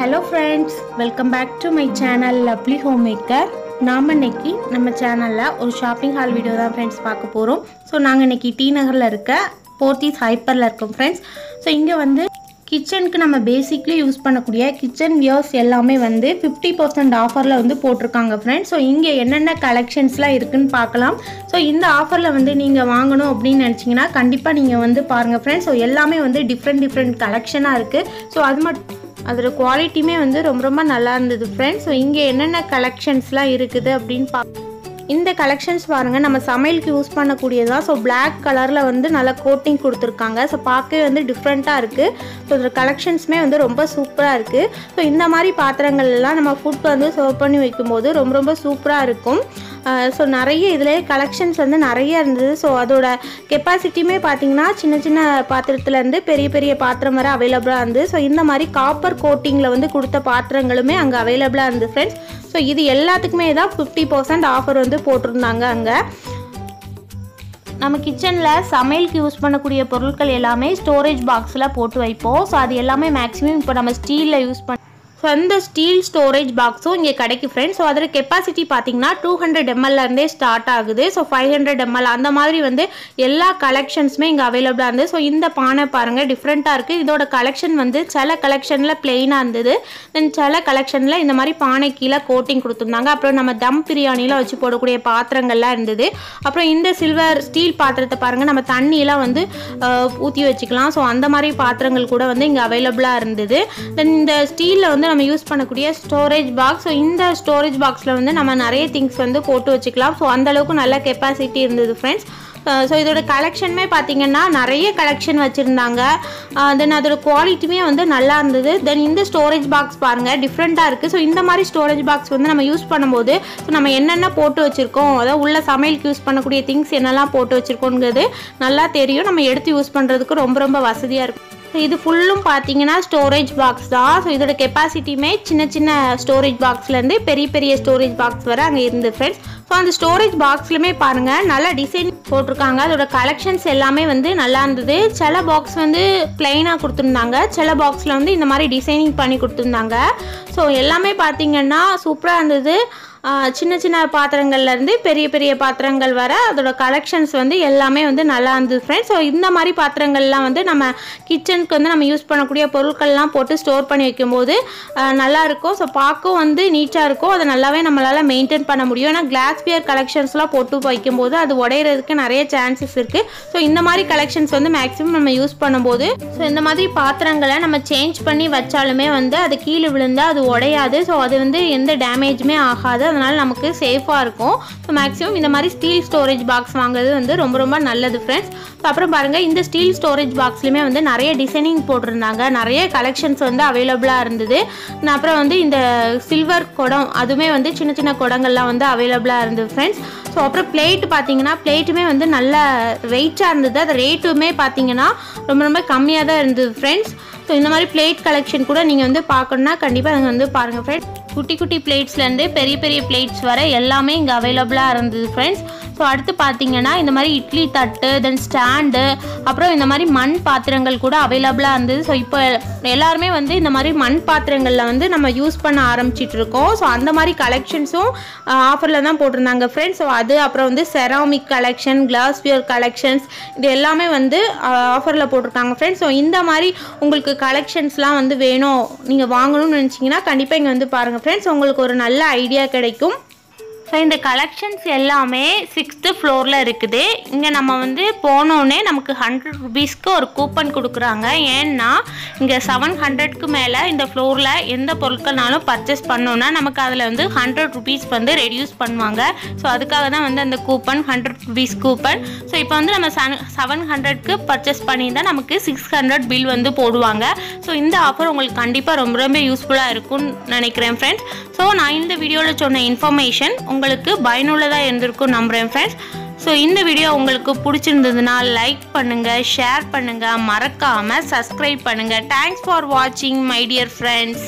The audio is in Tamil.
Hello friends welcome back to my channel lovely home maker நாம் இன்னைக்கு நம்ம சேனலில் ஒரு ஷாப்பிங் ஹால் வீடியோ தான் ஃப்ரெண்ட்ஸ் பார்க்க போகிறோம் ஸோ நாங்கள் இன்றைக்கி டி நகரில் இருக்க போர்த்தீஸ் ஹைப்பரில் இருக்கோம் ஃப்ரெண்ட்ஸ் ஸோ இங்கே வந்து கிச்சனுக்கு நம்ம பேசிக்லி யூஸ் பண்ணக்கூடிய கிச்சன் வியர்ஸ் எல்லாமே வந்து ஃபிஃப்டி பர்சன்ட் ஆஃபரில் வந்து போட்டிருக்காங்க ஃப்ரெண்ட்ஸ் ஸோ இங்கே என்னென்ன கலெக்ஷன்ஸ்லாம் இருக்குன்னு பார்க்கலாம். ஸோ இந்த ஆஃபரில் வந்து நீங்கள் வாங்கணும் அப்படின்னு நினச்சிங்கன்னா கண்டிப்பாக நீங்கள் வந்து பாருங்கள் ஃப்ரெண்ட்ஸ் ஸோ எல்லாமே வந்து டிஃப்ரெண்ட் டிஃப்ரெண்ட் கலெக்ஷனாக இருக்குது ஸோ அது மட்டும் அதோட குவாலிட்டியுமே வந்து ரொம்ப ரொம்ப நல்லா இருந்தது ஃப்ரெண்ட்ஸ் ஸோ இங்கே என்னென்ன கலெக்ஷன்ஸ்லாம் இருக்குது அப்படின்னு பா இந்த கலெக்ஷன்ஸ் பாருங்கள் நம்ம சமையலுக்கு யூஸ் பண்ணக்கூடியது தான் ஸோ பிளாக் கலரில் வந்து நல்லா கோட்டிங் கொடுத்துருக்காங்க. ஸோ பார்க்கவே வந்து டிஃப்ரெண்ட்டாக இருக்குது ஸோ இதோட கலெக்ஷன்ஸுமே வந்து ரொம்ப சூப்பராக இருக்குது ஸோ இந்த மாதிரி பாத்திரங்கள் எல்லாம் நம்ம ஃபுட் வந்து சர்வ் பண்ணி வைக்கும்போது ரொம்ப ரொம்ப சூப்பராக இருக்கும். ஸோ நிறைய இதில் கலெக்ஷன்ஸ் வந்து நிறைய இருந்தது. ஸோ அதோட கெப்பாசிட்டியுமே பார்த்தீங்கன்னா சின்ன சின்ன பாத்திரத்துலேருந்து பெரிய பெரிய பாத்திரம் வரை அவைலபிளாக இருந்து ஸோ இந்த மாதிரி காப்பர் கோட்டிங்கில் வந்து கொடுத்த பாத்திரங்களுமே அங்கே அவைலபிளாக இருந்து ஃப்ரெண்ட்ஸ் ஸோ இது எல்லாத்துக்குமே தான் ஃபிஃப்டி பர்சன்ட் ஆஃபர் வந்து போட்டிருந்தாங்க அங்கே. நம்ம கிச்சனில் சமையலுக்கு யூஸ் பண்ணக்கூடிய பொருட்கள் எல்லாமே ஸ்டோரேஜ் பாக்ஸில் போட்டு வைப்போம். ஸோ அது எல்லாமே மேக்ஸிமம் இப்போ நம்ம ஸ்டீலில் யூஸ் பண்ண ஸோ அந்த ஸ்டீல் ஸ்டோரேஜ் பாக்ஸும் இங்கே கிடைக்கும் ஃப்ரெண்ட்ஸ் ஸோ அதோட கெப்பாசிட்டி பார்த்தீங்கன்னா டூ ஹண்ட்ரட் எம்எல்லேருந்தே ஸ்டார்ட் ஆகுது. ஸோ ஃபைவ் ஹண்ட்ரட் எம்எல் அந்த மாதிரி வந்து எல்லா கலெக்ஷன்ஸுமே இங்கே அவைலபிளாக இருந்தது. ஸோ இந்த பானை பாருங்கள் டிஃப்ரெண்ட்டாக இருக்குது இதோட கலெக்ஷன் வந்து சில கலெக்ஷனில் பிளெயினாக இருந்தது. தென் சில கலெக்ஷனில் இந்த மாதிரி பானை கீழே கோட்டிங் கொடுத்துருந்தாங்க. அப்புறம் நம்ம தம் பிரியாணியில் வச்சு போடக்கூடிய பாத்திரங்கள்லாம் இருந்தது. அப்புறம் இந்த சில்வர் ஸ்டீல் பாத்திரத்தை பாருங்கள் நம்ம தண்ணியெலாம் வந்து ஊற்றி வச்சுக்கலாம். ஸோ அந்த மாதிரி பாத்திரங்கள் கூட வந்து இங்கே அவைலபிளாக இருந்தது. தென் இந்த ஸ்டீலில் வந்து நம்ம யூஸ் பண்ணக்கூடிய ஸ்டோரேஜ் பாக்ஸ் ஸோ இந்த ஸ்டோரேஜ் பாக்ஸில் வந்து நம்ம நிறைய திங்ஸ் வந்து போட்டு வச்சுக்கலாம். ஸோ அந்தளவுக்கு நல்ல கெப்பாசிட்டி இருந்தது ஃப்ரெண்ட்ஸ் ஸோ இதோட கலெக்ஷனுமே பார்த்தீங்கன்னா நிறைய கலெக்ஷன் வச்சுருந்தாங்க. தென் அதோட குவாலிட்டியுமே வந்து நல்லா இருந்தது. தென் இந்த ஸ்டோரேஜ் பாக்ஸ் பாருங்கள் டிஃப்ரெண்ட்டாக இருக்குது ஸோ இந்த மாதிரி ஸ்டோரேஜ் பாக்ஸ் வந்து நம்ம யூஸ் பண்ணும்போது ஸோ நம்ம என்னென்ன போட்டு வச்சுருக்கோம் அதாவது உள்ள சமையலுக்கு யூஸ் பண்ணக்கூடிய திங்ஸ் என்னெல்லாம் போட்டு வச்சுருக்கோங்கிறது நல்லா தெரியும். நம்ம எடுத்து யூஸ் பண்ணுறதுக்கு ரொம்ப ரொம்ப வசதியாக இருக்கும். ஸோ இது ஃபுல்லும் பார்த்தீங்கன்னா ஸ்டோரேஜ் பாக்ஸ் தான். ஸோ இதோட கெப்பாசிட்டியுமே சின்ன சின்ன ஸ்டோரேஜ் பாக்ஸ்லேருந்து பெரிய பெரிய ஸ்டோரேஜ் பாக்ஸ் வரை அங்கே இருந்து ஃப்ரெண்ட்ஸ் ஸோ அந்த ஸ்டோரேஜ் பாக்ஸ்லையுமே பாருங்கள் நல்ல டிசைன் போட்டிருக்காங்க. அதோட கலெக்ஷன்ஸ் எல்லாமே வந்து நல்லா இருந்தது. சில பாக்ஸ் வந்து பிளெயினாக கொடுத்துருந்தாங்க. சில பாக்ஸில் வந்து இந்த மாதிரி டிசைனிங் பண்ணி கொடுத்துருந்தாங்க. ஸோ எல்லாமே பார்த்தீங்கன்னா சூப்பராக இருந்தது. சின்ன சின்ன பாத்திரங்கள்லேருந்து பெரிய பெரிய பாத்திரங்கள் வர அதோட கலெக்ஷன்ஸ் வந்து எல்லாமே வந்து நல்லா இருந்தது ஃப்ரெண்ட்ஸ் ஸோ இந்த மாதிரி பாத்திரங்கள்லாம் வந்து நம்ம கிச்சனுக்கு வந்து நம்ம யூஸ் பண்ணக்கூடிய பொருட்கள்லாம் போட்டு ஸ்டோர் பண்ணி வைக்கும்போது நல்லாயிருக்கும் ஸோ பார்க்கவும் வந்து நீட்டாக இருக்கும். அதை நல்லாவே நம்மளால் மெயின்டைன் பண்ண முடியும். ஏன்னா கிளாஸ்பியர் கலெக்ஷன்ஸ்லாம் போட்டு வைக்கும்போது அது உடையிறதுக்கு நிறைய சான்சஸ் இருக்குது ஸோ இந்த மாதிரி கலெக்ஷன்ஸ் வந்து மேக்ஸிமம் நம்ம யூஸ் பண்ணும்போது ஸோ இந்த மாதிரி பாத்திரங்களை நம்ம சேஞ்ச் பண்ணி வச்சாலுமே வந்து அது கீழே விழுந்தால் அது உடையாது. ஸோ அது வந்து எந்த டேமேஜுமே ஆகாது. அதனால் நமக்கு சேஃபாக இருக்கும். ஸோ மேக்ஸிமம் இந்த மாதிரி ஸ்டீல் ஸ்டோரேஜ் பாக்ஸ் வாங்குறது வந்து ரொம்ப ரொம்ப நல்லது ஃப்ரெண்ட்ஸ் ஸோ அப்புறம் பாருங்கள் இந்த ஸ்டீல் ஸ்டோரேஜ் பாக்ஸ்லையுமே வந்து நிறைய டிசைனிங் போட்டிருந்தாங்க. நிறைய கலெக்ஷன்ஸ் வந்து அவைலபிளாக இருந்தது. அப்புறம் வந்து இந்த சில்வர் குடம் அதுவுமே வந்து சின்ன சின்ன குடங்கள்லாம் வந்து அவைலபிளாக இருந்தது ஃப்ரெண்ட்ஸ் ஸோ அப்புறம் பிளேட் பார்த்தீங்கன்னா பிளேட்டுமே வந்து நல்ல வெயிட்டாக இருந்தது. அது ரேட்டுமே பார்த்தீங்கன்னா ரொம்ப ரொம்ப கம்மியாக தான் இருந்தது ஃப்ரெண்ட்ஸ் ஸோ இந்த மாதிரி பிளேட் கலெக்ஷன் கூட நீங்கள் வந்து பார்க்கணுன்னா கண்டிப்பாக நீங்கள் வந்து பாருங்கள் ஃப்ரெண்ட்ஸ் குட்டி குட்டி பிளேட்ஸ்லேருந்து பெரிய பெரிய பிளேட்ஸ் வர எல்லாமே இங்கே அவைலபிளாக இருந்தது ஃப்ரெண்ட்ஸ் ஸோ அடுத்து பார்த்தீங்கன்னா இந்த மாதிரி இட்லி தட்டு தென் ஸ்டாண்டு அப்புறம் இந்த மாதிரி மண் பாத்திரங்கள் கூட அவைலபிளாக இருந்தது. ஸோ இப்போ எல்லாருமே வந்து இந்த மாதிரி மண் பாத்திரங்களில் வந்து நம்ம யூஸ் பண்ண ஆரம்பிச்சிட்டு இருக்கோம். ஸோ அந்த மாதிரி கலெக்ஷன்ஸும் ஆஃபரில் தான் போட்டிருந்தாங்க ஃப்ரெண்ட்ஸ் ஸோ அது அப்புறம் வந்து செராமிக் கலெக்ஷன் கிளாஸ்வியர் கலெக்ஷன்ஸ் இது எல்லாமே வந்து ஆஃபரில் போட்டிருக்காங்க ஃப்ரெண்ட்ஸ் ஸோ இந்த மாதிரி உங்களுக்கு கலெக்ஷன்ஸ்லாம் வந்து வேணும் நீங்கள் வாங்கணும்னு நினச்சிங்கன்னா கண்டிப்பாக இங்கே வந்து பாருங்கள் ஃப்ரெண்ட்ஸ் உங்களுக்கு ஒரு நல்ல ஐடியா கிடைக்கும். ஸோ இந்த கலெக்ஷன்ஸ் எல்லாமே சிக்ஸ்த்து ஃப்ளோரில் இருக்குது. இங்கே நம்ம வந்து போனோடனே நமக்கு ஹண்ட்ரட் ருபீஸ்க்கு ஒரு கூப்பன் கொடுக்குறாங்க. ஏன்னா இங்கே செவன் ஹண்ட்ரட்க்கு மேலே இந்த ஃப்ளோரில் எந்த பொருட்கள்னாலும் பர்ச்சேஸ் பண்ணோன்னா நமக்கு அதில் வந்து ஹண்ட்ரட் ருபீஸ் வந்து ரெடியூஸ் பண்ணுவாங்க. ஸோ அதுக்காக தான் வந்து அந்த coupon hundred rupees coupon so இப்போ வந்து நம்ம சன் செவன் ஹண்ட்ரட்க்கு பர்ச்சேஸ் பண்ணியிருந்தால் நமக்கு சிக்ஸ் ஹண்ட்ரட் பில் வந்து போடுவாங்க. ஸோ இந்த ஆஃபர் உங்களுக்கு கண்டிப்பாக ரொம்ப ரொம்ப யூஸ்ஃபுல்லாக இருக்கும்னு நினைக்கிறேன் ஃப்ரெண்ட்ஸ் ஸோ நான் இந்த வீடியோவில் சொன்ன இன்ஃபர்மேஷன் உங்களுக்கு பயனுள்ளதாக இருந்திருக்கும் நம்புகிறேன் ஃப்ரெண்ட்ஸ் ஸோ இந்த வீடியோ உங்களுக்கு பிடிச்சிருந்ததுன்னா லைக் பண்ணுங்கள் ஷேர் பண்ணுங்கள் மறக்காமல் சப்ஸ்கிரைப் பண்ணுங்கள் தேங்க்ஸ் ஃபார் வாட்சிங் மை டியர் ஃப்ரெண்ட்ஸ்